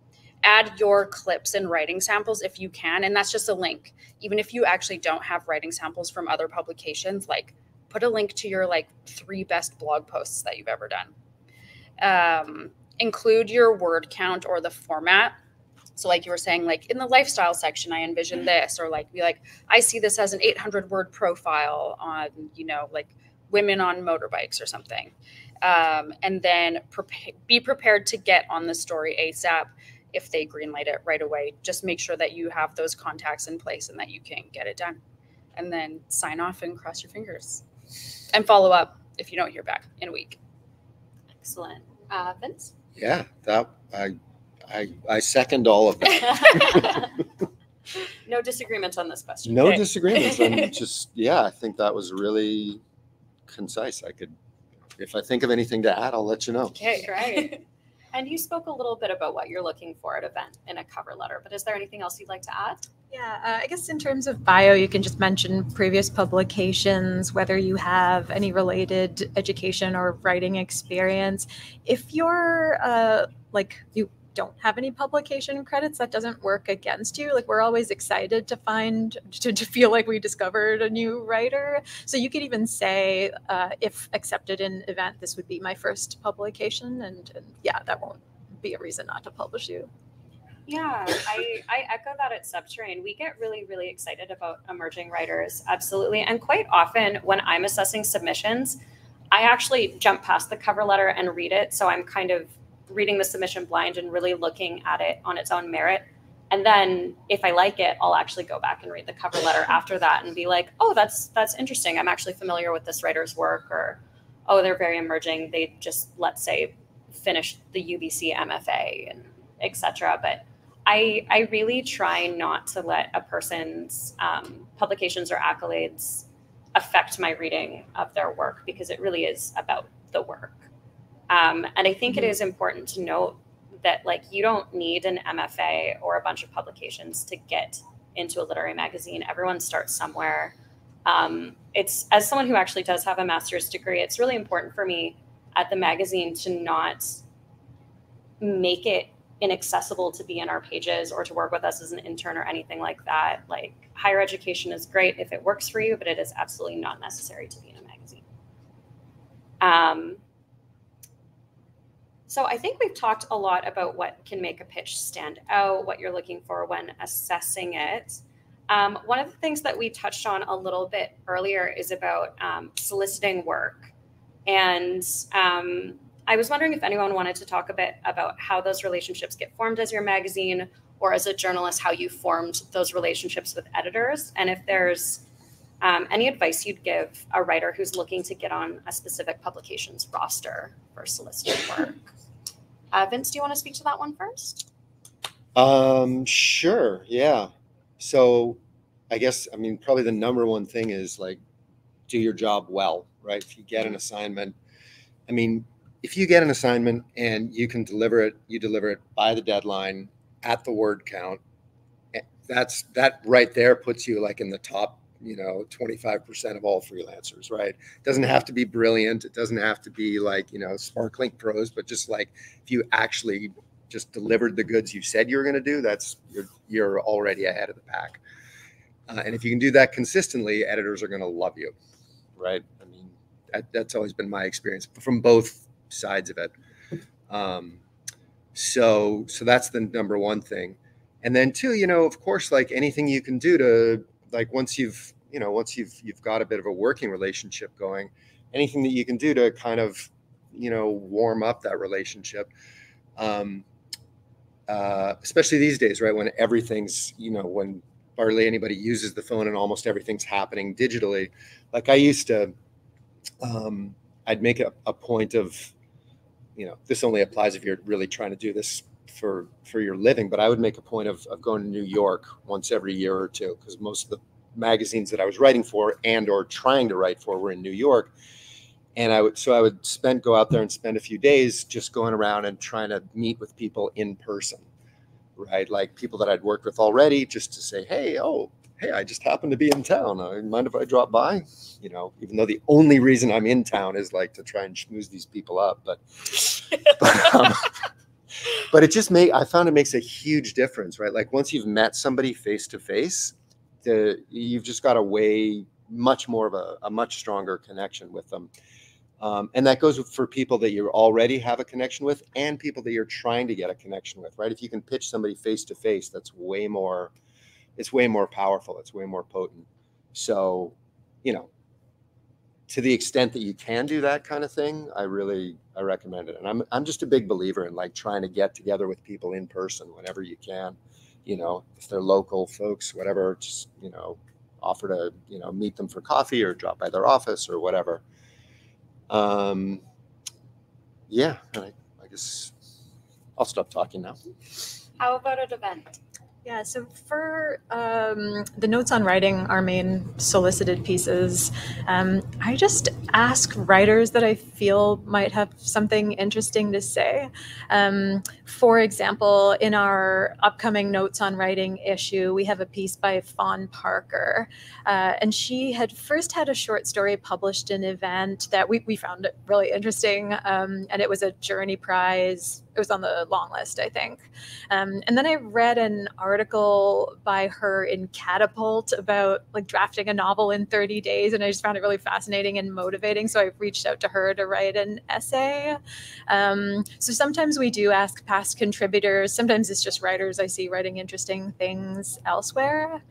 add your clips and writing samples if you can. And that's just a link. Even if you actually don't have writing samples from other publications, like put a link to your like three best blog posts that you've ever done. Um, include your word count or the format so like you were saying, like in the lifestyle section, I envision this, or like be like, I see this as an 800 word profile on, you know, like women on motorbikes or something. Um, and then pre- be prepared to get on the story ASAP if they greenlight it right away. Just make sure that you have those contacts in place and that you can get it done. And then sign off and cross your fingers and follow up if you don't hear back in a week. Excellent. Uh, Vince? Yeah, that I I, I second all of that. (laughs) no disagreements on this question. No okay. disagreements. I'm (laughs) just, yeah, I think that was really concise. I could, if I think of anything to add, I'll let you know. Okay, great. (laughs) and you spoke a little bit about what you're looking for at event in a cover letter, but is there anything else you'd like to add? Yeah, uh, I guess in terms of bio, you can just mention previous publications, whether you have any related education or writing experience. If you're uh, like you don't have any publication credits, that doesn't work against you. Like we're always excited to find to, to feel like we discovered a new writer. So you could even say, uh, if accepted in event, this would be my first publication, and, and yeah, that won't be a reason not to publish you. Yeah, I, I echo that at subTerrain. We get really, really excited about emerging writers, absolutely. And quite often when I'm assessing submissions, I actually jump past the cover letter and read it. So I'm kind of reading the submission blind and really looking at it on its own merit. And then if I like it, I'll actually go back and read the cover letter after that and be like, oh, that's that's interesting. I'm actually familiar with this writer's work, or oh, they're very emerging. They just let's say finished the UBC MFA and etc. But I I really try not to let a person's um, publications or accolades affect my reading of their work because it really is about the work. Um, and I think mm-hmm. it is important to note that like you don't need an MFA or a bunch of publications to get into a literary magazine. Everyone starts somewhere. Um, it's as someone who actually does have a master's degree, it's really important for me at the magazine to not make it inaccessible to be in our pages or to work with us as an intern or anything like that. Like higher education is great if it works for you, but it is absolutely not necessary to be in a magazine. Um, so I think we've talked a lot about what can make a pitch stand out, what you're looking for when assessing it. Um, one of the things that we touched on a little bit earlier is about um, soliciting work. And um, I was wondering if anyone wanted to talk a bit about how those relationships get formed as your magazine or as a journalist, how you formed those relationships with editors, and if there's um, any advice you'd give a writer who's looking to get on a specific publication's roster for solicited work? Uh, Vince, do you want to speak to that one first? Um, sure. Yeah. So I guess, I mean, probably the number one thing is like do your job well, right? If you get an assignment, I mean, if you get an assignment and you can deliver it, you deliver it by the deadline at the word count. eh, That's that right there puts you like in the top, you know, 25% of all freelancers, right? It doesn't have to be brilliant. It doesn't have to be like, you know, sparkling prose, but just like if you actually just delivered the goods you said you were going to do, that's you're you're already ahead of the pack. Uh, and if you can do that consistently, editors are going to love you, right? I mean, that, that's always been my experience from both sides of it. Um, so so that's the number one thing. And then two, you know, of course, like anything you can do to like once you've you know once you've you've got a bit of a working relationship going, anything that you can do to kind of you know warm up that relationship. Um, uh, especially these days, right? When everything's, you know, when hardly anybody uses the phone and almost everything's happening digitally. Like I used to, um, I'd make a, a point of, you know, this only applies if you're really trying to do this for for your living. But I would make a point of, of going to New York once every year or two because most of the magazines that I was writing for and or trying to write for were in New York. And I would so I would spend go out there and spend a few days just going around and trying to meet with people in person, right? Like people that I'd worked with already, just to say, hey, oh, hey, I just happened to be in town. Uh, mind if I drop by? You know, even though the only reason I'm in town is like to try and schmooze these people up, but but, um, but it just make I found it makes a huge difference, right? Like once you've met somebody face to face, you've just got a way much more of a, a much stronger connection with them. Um, and that goes for people that you already have a connection with and people that you're trying to get a connection with, right? If you can pitch somebody face to face, that's way more, it's way more powerful. It's way more potent. So, you know, to the extent that you can do that kind of thing, I really, I recommend it. And I'm, I'm just a big believer in like trying to get together with people in person whenever you can, you know, if they're local folks, whatever, just, you know, offer to, you know, meet them for coffee or drop by their office or whatever. Um, yeah, I, I guess I'll stop talking now. How about an event? Yeah, so for um, the notes on writing, our main solicited pieces, um, I just ask writers that I feel might have something interesting to say. Um, for example, in our upcoming notes on writing issue, we have a piece by Fawn Parker, uh, and she had first had a short story published in event that we, we found really interesting, um, and it was a Journey Prize. It was on the long list, I think. Um, and then I read an article by her in Catapult about like drafting a novel in 30 days, and I just found it really fascinating and motivating. So I reached out to her to write an essay. Um, so sometimes we do ask past contributors. Sometimes it's just writers I see writing interesting things elsewhere.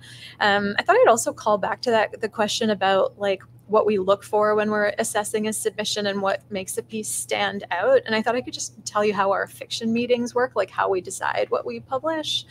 Um, I thought I'd also call back to that the question about like what we look for when we're assessing a submission and what makes a piece stand out. And I thought I could just tell you how our fiction meetings work, like how we decide what we publish.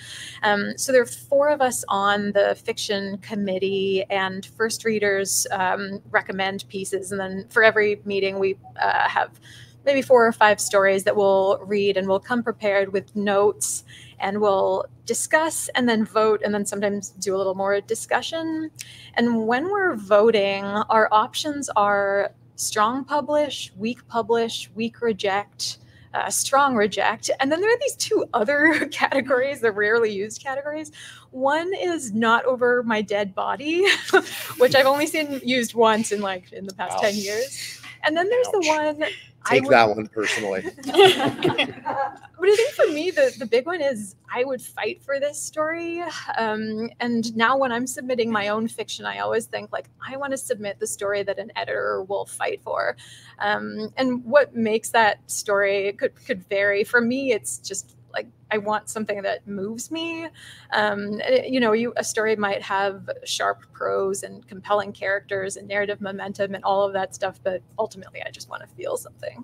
Um, so there are four of us on the fiction committee, and first readers um, recommend pieces. And then for every meeting, we uh, have maybe four or five stories that we'll read, and we'll come prepared with notes and we'll discuss and then vote and then sometimes do a little more discussion. And when we're voting, our options are strong publish, weak publish, weak reject, uh, strong reject. And then there are these two (laughs) other categories, the rarely used categories. One is not over my dead body, (laughs) which I've only seen used once in like in the past Wow. 10 years. And then there's the Ouch. one I Take would- that one personally. (laughs) (laughs) but I think for me, the, the big one is I would fight for this story. Um, and now when I'm submitting my own fiction, I always think like, I want to submit the story that an editor will fight for. Um, and what makes that story could, could vary. For me, it's just like, I want something that moves me. Um, it- you know, you, a story might have sharp prose and compelling characters and narrative momentum and all of that stuff. But ultimately, I just want to feel something.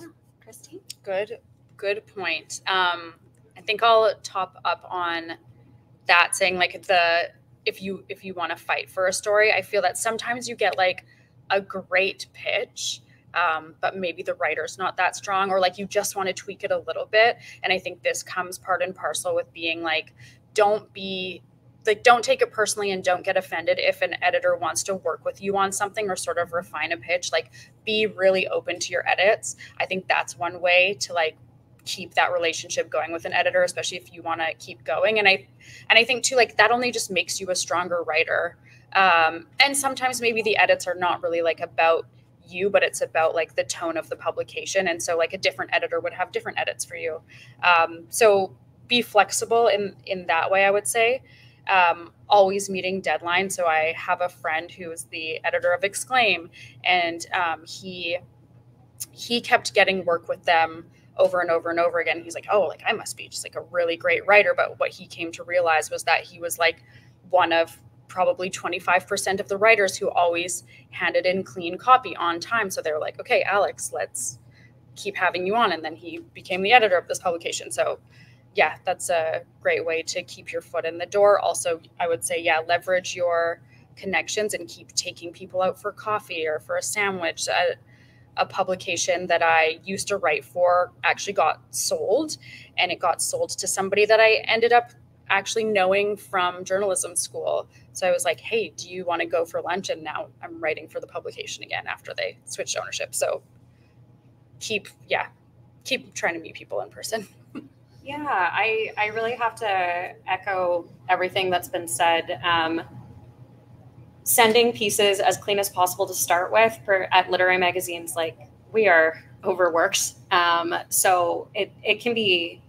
Yeah, Christine? Good, good point. Um, I think I'll top up on that saying like the if you if you want to fight for a story, I feel that sometimes you get like a great pitch, um, but maybe the writer's not that strong, or like you just want to tweak it a little bit. And I think this comes part and parcel with being like, don't be like don't take it personally and don't get offended if an editor wants to work with you on something or sort of refine a pitch. Like be really open to your edits. I think that's one way to like keep that relationship going with an editor especially if you want to keep going. And i and i think too like that only just makes you a stronger writer. Um, and sometimes maybe the edits are not really like about you but it's about like the tone of the publication and so like a different editor would have different edits for you. Um, so be flexible in in that way i would say. Um, always meeting deadlines so i have a friend who is the editor of exclaim and um, he he kept getting work with them over and over and over again. He's like oh like i must be just like a really great writer but what he came to realize was that he was like one of probably 25% of the writers who always handed in clean copy on time. So they were like, okay, Alex, let's keep having you on. And then he became the editor of this publication. So, yeah, that's a great way to keep your foot in the door. Also, I would say, yeah, leverage your connections and keep taking people out for coffee or for a sandwich. A, a publication that I used to write for actually got sold, and it got sold to somebody that I ended up actually knowing from journalism school. So I was like, hey, do you want to go for lunch? And now I'm writing for the publication again after they switched ownership. So keep, yeah, keep trying to meet people in person. (laughs) Yeah, I, I really have to echo everything that's been said. Um, sending pieces as clean as possible to start with per, at literary magazines, like we are overworked. Um, so it, it can be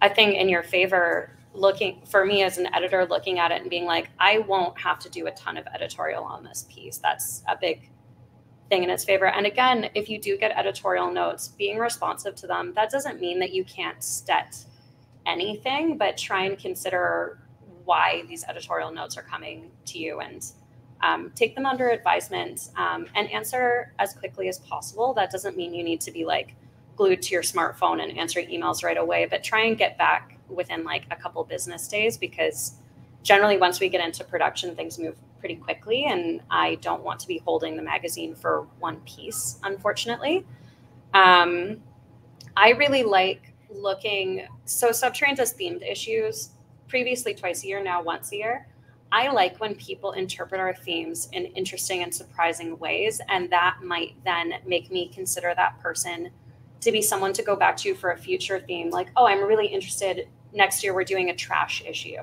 a thing in your favor looking for me as an editor looking at it and being like i won't have to do a ton of editorial on this piece. That's a big thing in its favor. And again if you do get editorial notes being responsive to them that doesn't mean that you can't stet anything but try and consider why these editorial notes are coming to you and um, take them under advisement um, and answer as quickly as possible. That doesn't mean you need to be like glued to your smartphone and answering emails right away but try and get back within like a couple business days because generally once we get into production things move pretty quickly and i don't want to be holding the magazine for one piece unfortunately. Um, i really like looking so subTerrain's as themed issues previously twice a year now once a year. I like when people interpret our themes in interesting and surprising ways and that might then make me consider that person to be someone to go back to for a future theme like oh i'm really interested next year we're doing a trash issue.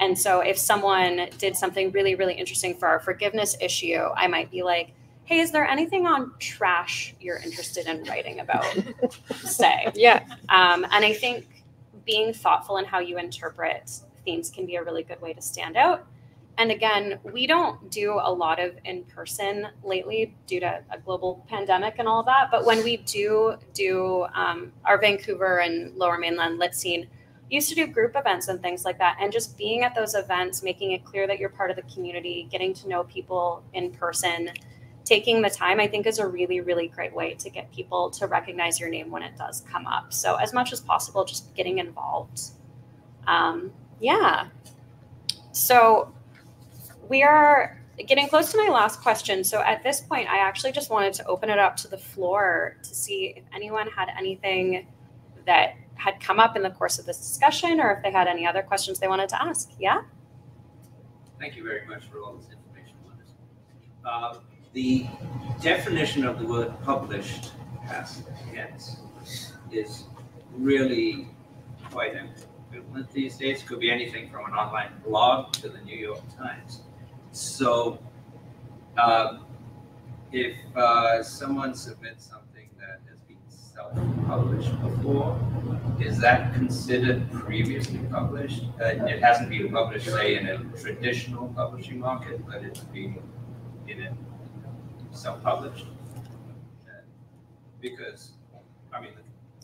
And so if someone did something really, really interesting for our forgiveness issue, I might be like, hey, is there anything on trash you're interested in writing about? (laughs) Say. Yeah. Um, and I think being thoughtful in how you interpret themes can be a really good way to stand out. And again, we don't do a lot of in person lately due to a global pandemic and all that. But when we do do um, our Vancouver and Lower Mainland lit scene, used to do group events and things like that and just being at those events making it clear that you're part of the community getting to know people in person taking the time i think is a really really great way to get people to recognize your name when it does come up. So as much as possible just getting involved. Um, yeah. So we are getting close to my last question. So at this point i actually just wanted to open it up to the floor to see if anyone had anything that had come up in the course of this discussion or if they had any other questions they wanted to ask. Yeah? Thank you very much for all this information. Uh, the definition of the word published past tense is really quite ambivalent these days. Could be anything from an online blog to the New York Times. So uh, if uh, someone submits something self-published before. Is that considered previously published? Uh, it hasn't been published, say, in a traditional publishing market, but it's been in a self-published. Uh, because, I mean,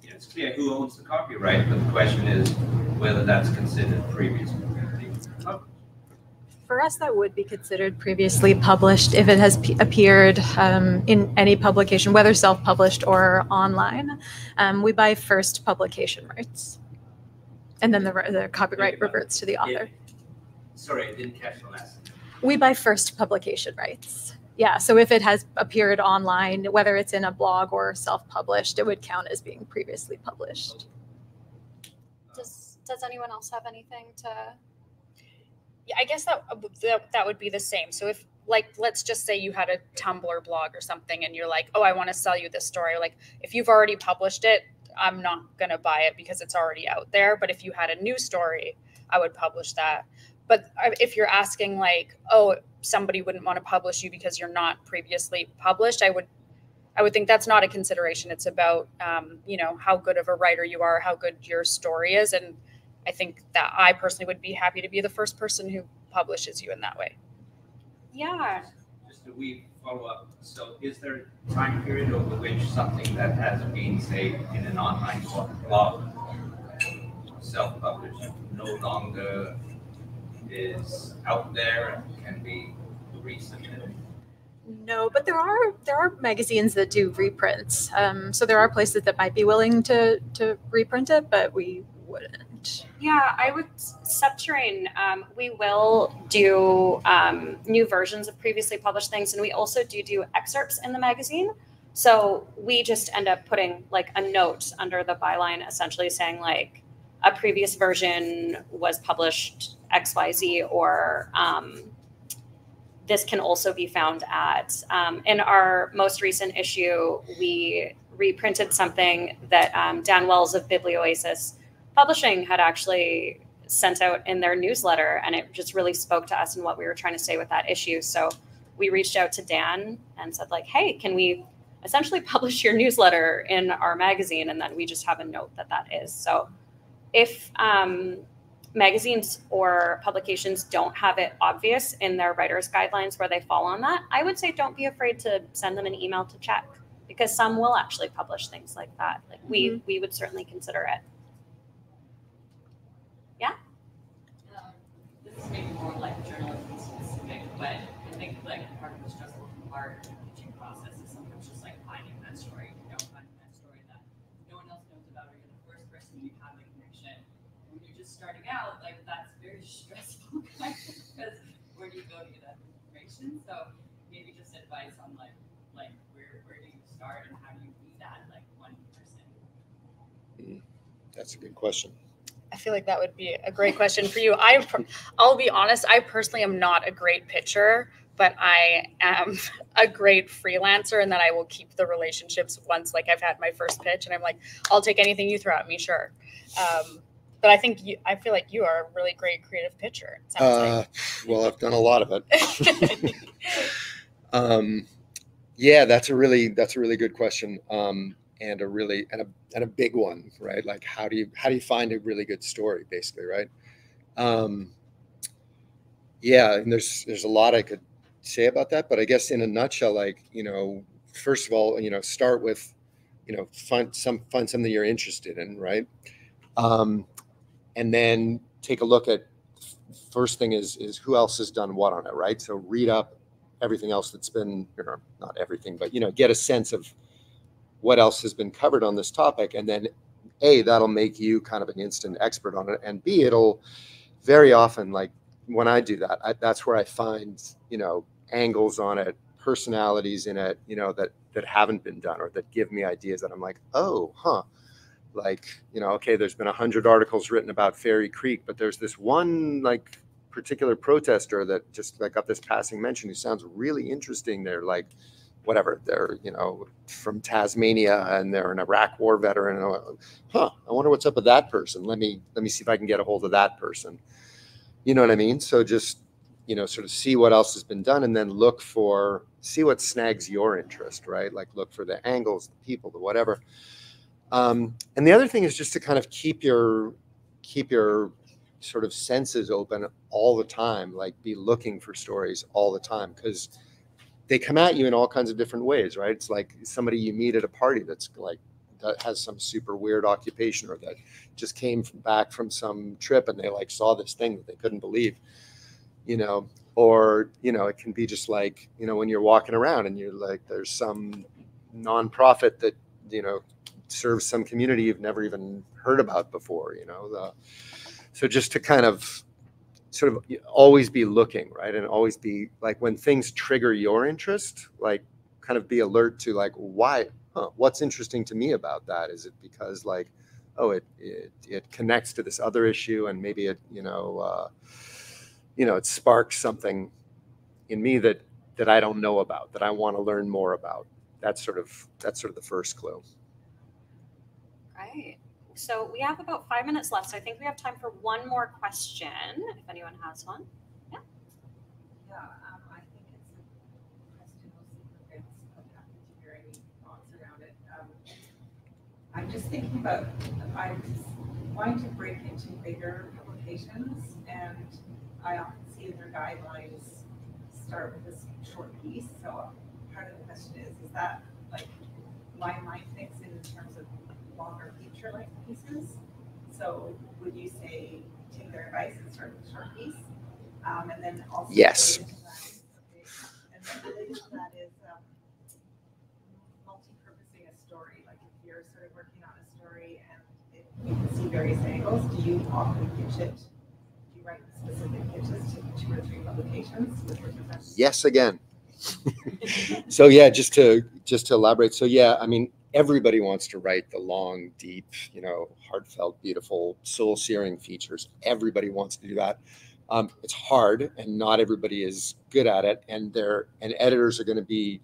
you know, it's clear who owns the copyright, but the question is whether that's considered previously published. For us, that would be considered previously published if it has p- appeared um, in any publication, whether self published or online. Um, we buy first publication rights. And then the, the copyright reverts to the author. Sorry, I didn't catch the last. We buy first publication rights. Yeah, so if it has appeared online, whether it's in a blog or self published, it would count as being previously published. Does, does anyone else have anything to Yeah, I guess that, that that would be the same. So if like let's just say you had a Tumblr blog or something and you're like, "Oh, I want to sell you this story." Like if you've already published it, I'm not going to buy it because it's already out there, but if you had a new story, I would publish that. But uh, if you're asking like, "Oh, somebody wouldn't want to publish you because you're not previously published," I would I would think that's not a consideration. It's about um, you know how good of a writer you are, how good your story is, and I think that I personally would be happy to be the first person who publishes you in that way. Yeah. Just a wee follow up. So, is there a time period over which something that has been, say, in an online blog, self published, no longer is out there and can be resubmitted? No, but there are there are magazines that do reprints. Um, so there are places that might be willing to to reprint it, but we wouldn't. Yeah, I would subTerrain. Um, we will do um, new versions of previously published things, and we also do do excerpts in the magazine. So we just end up putting like a note under the byline, essentially saying like a previous version was published X Y Z, or um, this can also be found at. Um, in our most recent issue, we reprinted something that um, Dan Wells of Biblioasis Publishing had actually sent out in their newsletter, and it just really spoke to us and what we were trying to say with that issue. So we reached out to Dan and said, like, hey, can we essentially (laughs) publish your newsletter in our magazine? And then we just have a note that that is. So if um, magazines or publications don't have it obvious in their writer's guidelines where they fall on that, I would say don't be afraid to send them an email to check because some will actually publish things like that. Like we Mhm. we would certainly consider it. Um, This is maybe more like journalism specific, but I think like part of the stressful part of the teaching process is sometimes just like finding that story, you know, finding that story that no one else knows about, or you're the first person you have the connection. When you're just starting out, like that's very (laughs) stressful, because where do you go to get that information? So maybe just advice on like, like where, where do you start and how do you be that like one person? That's a good question. I feel like that would be a great question for you. I, I'll be honest. I personally am not a great pitcher, but I am (laughs) a great freelancer, and that I will keep the relationships once, like I've had my first pitch, and I'm like, I'll take anything you throw at me, sure. Um, but I think you, I feel like you are a really great creative pitcher. it sounds like. Uh, well, I've done a lot of it. (laughs) (laughs) um, yeah, that's a really that's a really good question, um, and a really and a and a big one, right? Like, how do you how do you find a really good story, basically, right? Um, yeah, and there's there's a lot I could say about that, but I guess in a nutshell, like you know, first of all, you know, start with, you know, find some find something you're interested in, right? Um, and then take a look at first thing is is who else has done what on it, right? So read up everything else that's been, you know, not everything, but you know, get a sense of what else has been covered on this topic, and then a that'll make you kind of an instant expert on it, and b it'll very often like when I do that, I, that's where I find you know angles on it, personalities in it, you know that that haven't been done or that give me ideas that I'm like, oh, huh. Like you know okay there's been a hundred articles written about fairy creek but there's this one like particular protester that just like got this passing mention who sounds really interesting they're like whatever they're you know from tasmania and they're an iraq war veteran and, uh, huh i wonder what's up with that person. Let me let me see if i can get a hold of that person. You know what i mean? So just you know sort of see what else has been done and then look for see what snags your interest right? Like look for the angles the people the whatever. Um, and the other thing is just to kind of keep your keep your sort of senses open all the time like be looking for stories all the time because they come at you in all kinds of different ways right? It's like somebody you meet at a party that's like that has some super weird occupation or that just came from, back from some trip and they like saw this thing that they couldn't believe you know? Or you know it can be just like you know when you're walking around and you're like there's some nonprofit that you know serves some community you've never even heard about before you know the, so just to kind of sort of always be looking right and always be like when things trigger your interest like kind of be alert to like why huh, what's interesting to me about that is it because like oh it it, it connects to this other issue and maybe it you know uh, you know, it sparks something in me that that I don't know about, that I want to learn more about. That's sort of that's sort of the first clue. Great. So we have about five minutes left. So I think we have time for one more question, if anyone has one. Yeah, um, I think it's a question mostly for Vince, happy to hear any thoughts around it. Um, I'm just thinking about, I'm wanting to break into bigger publications, and I often see their guidelines start with this short piece. So part of the question is, is that like my mind thinks in terms of longer feature-length pieces? So would you say take their advice and start with a short piece? Um, and then also Yes. related And then related to that is um, multi-purposing a story. Like if you're sort of working on a story and it, you can see various angles, do you often pitch it? Do you write specific pitches to two or three publications with your professionals? Yes, again. (laughs) so yeah, just to just to elaborate. So yeah, I mean, everybody wants to write the long, deep, you know, heartfelt, beautiful, soul-searing features. Everybody wants to do that. Um, it's hard, and not everybody is good at it. And they're and editors are going to be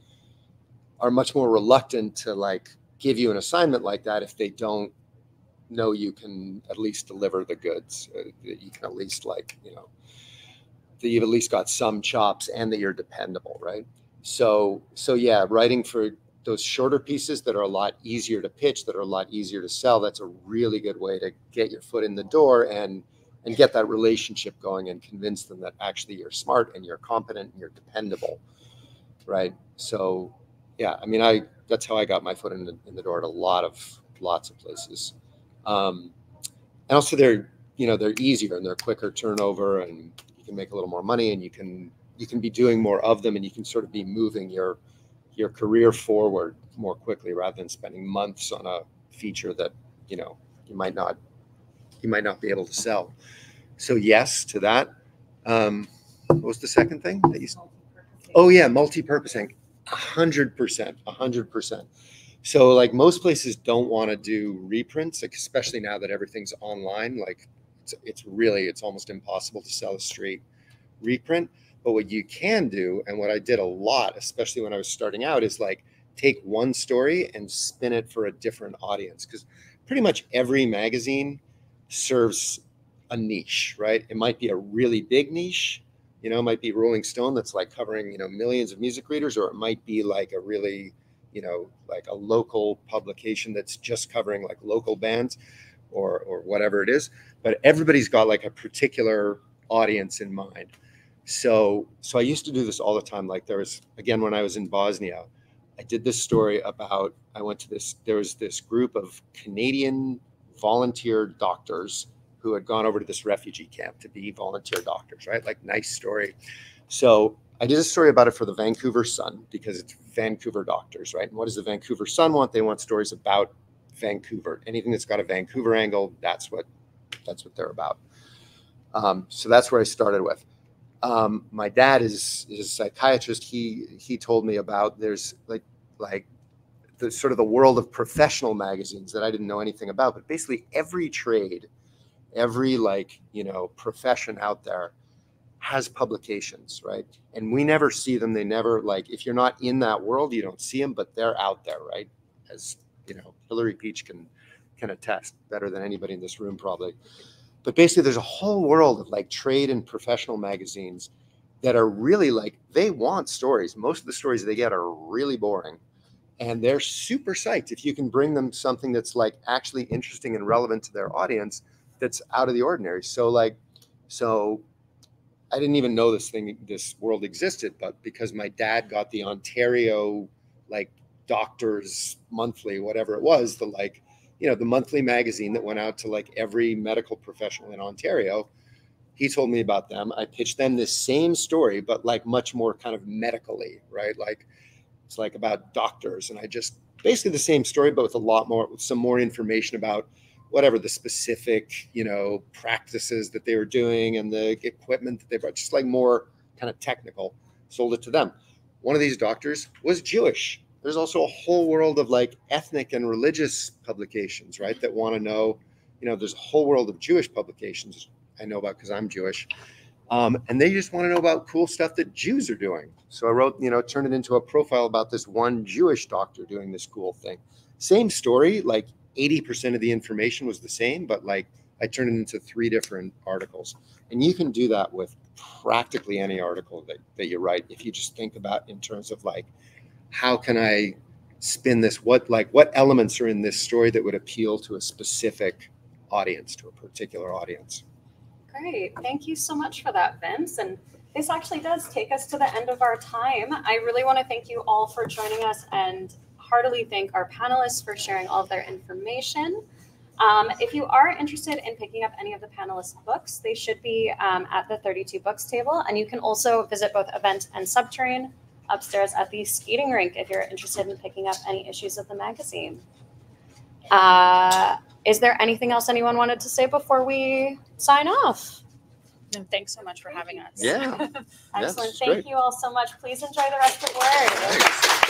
are much more reluctant to like give you an assignment like that if they don't know you can at least deliver the goods. Uh, that you can at least like you know that you've at least got some chops and that you're dependable, right? So so yeah, writing for those shorter pieces that are a lot easier to pitch, that are a lot easier to sell, that's a really good way to get your foot in the door and and get that relationship going and convince them that actually you're smart and you're competent and you're dependable, right? So yeah, I mean, I that's how I got my foot in the, in the door at a lot of lots of places, um, and also they're you know they're easier and they're quicker turnover and you can make a little more money and you can you can be doing more of them and you can sort of be moving your your career forward more quickly rather than spending months on a feature that you know you might not you might not be able to sell. So yes to that. Um what was the second thing that you oh yeah multi-purposing a hundred percent a hundred percent. So like most places don't want to do reprints especially now that everything's online like it's, it's really it's almost impossible to sell a straight reprint but what you can do and what i did a lot especially when i was starting out is like take one story and spin it for a different audience because pretty much every magazine serves a niche right? It might be a really big niche you know it might be rolling stone that's like covering you know millions of music readers or it might be like a really you know like a local publication that's just covering like local bands or or whatever it is. But everybody's got like a particular audience in mind so so i used to do this all the time. Like there was again when i was in bosnia i did this story about i went to this there was this group of canadian volunteer doctors who had gone over to this refugee camp to be volunteer doctors right? Like nice story. So i did a story about it for the vancouver sun because it's vancouver doctors right? And what does the vancouver sun want? They want stories about vancouver. Anything that's got a vancouver angle that's what that's what they're about. Um, so that's where i started with um, my dad is is a psychiatrist. He he told me about there's like like the sort of the world of professional magazines that I didn't know anything about. But basically, every trade, every like you know profession out there has publications, right? And we never see them. They never like if you're not in that world, you don't see them, but they're out there, right? As you know, Hillary Peach can can attest better than anybody in this room probably but basically there's a whole world of like trade and professional magazines that are really like they want stories. Most of the stories they get are really boring and they're super psyched. If you can bring them something that's like actually interesting and relevant to their audience that's out of the ordinary. So like so i didn't even know this thing this world existed but because my dad got the ontario like doctors monthly whatever it was the like you know the monthly magazine that went out to like every medical professional in ontario he told me about them. I pitched them this same story but like much more kind of medically right? Like it's like about doctors and i just basically the same story but with a lot more with some more information about whatever the specific you know practices that they were doing and the equipment that they brought just like more kind of technical sold it to them. One of these doctors was jewish there's also a whole world of like ethnic and religious publications right that want to know you know there's a whole world of jewish publications i know about because i'm jewish Um, and they just want to know about cool stuff that Jews are doing. So I wrote, you know, turned it into a profile about this one Jewish doctor doing this cool thing. Same story, like 80% of the information was the same, but like I turned it into three different articles. And you can do that with practically any article that, that you write if you just think about in terms of like, how can I spin this? What like what elements are in this story that would appeal to a specific audience, to a particular audience? Great. Thank you so much for that, Vince. And this actually does take us to the end of our time. I really want to thank you all for joining us and heartily thank our panelists for sharing all of their information. Um, if you are interested in picking up any of the panelists' books, they should be um, at the 32 books table. And you can also visit both Event and subTerrain upstairs at the skating rink if you're interested in picking up any issues of the magazine. Uh, is there anything else anyone wanted to say before we sign off? And thanks so much for having us. Yeah. (laughs) Excellent. it's Thank great. you all so much. Please enjoy the rest of Word.